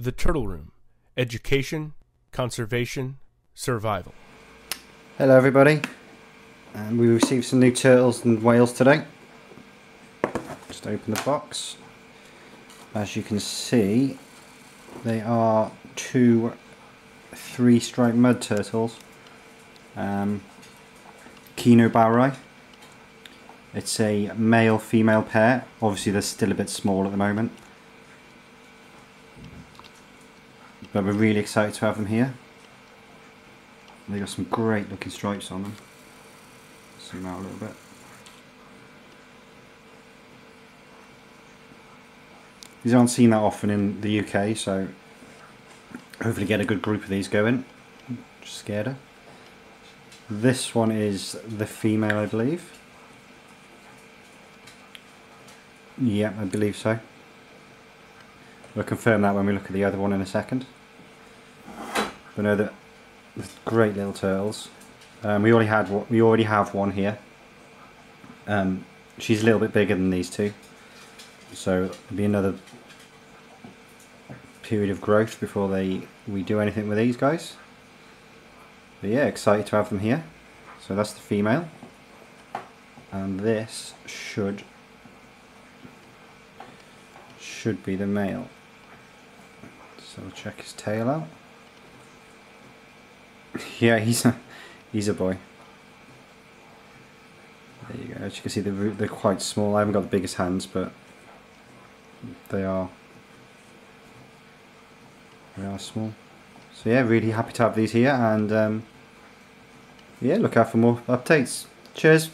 The Turtle Room Education, Conservation, Survival. Hello, everybody. And we received some new turtles and Wales today. Just open the box. As you can see, they are two three striped mud turtles. Um, Kino baurii. It's a male female pair. Obviously, they're still a bit small at the moment. But we're really excited to have them here. They got some great looking stripes on them. Zoom out a little bit. These aren't seen that often in the UK, so hopefully get a good group of these going. Just scared her. This one is the female, I believe. Yeah, I believe so. We'll confirm that when we look at the other one in a second. But know that great little turtles. Um, we already had we already have one here. Um, she's a little bit bigger than these two, so it'll be another period of growth before they we do anything with these guys. But yeah, excited to have them here. So that's the female, and this should should be the male. So we'll check his tail out. Yeah, he's a, he's a boy. There you go. As you can see, they're, they're quite small. I haven't got the biggest hands, but they are they are small. So yeah, really happy to have these here, and um, yeah, look out for more updates. Cheers.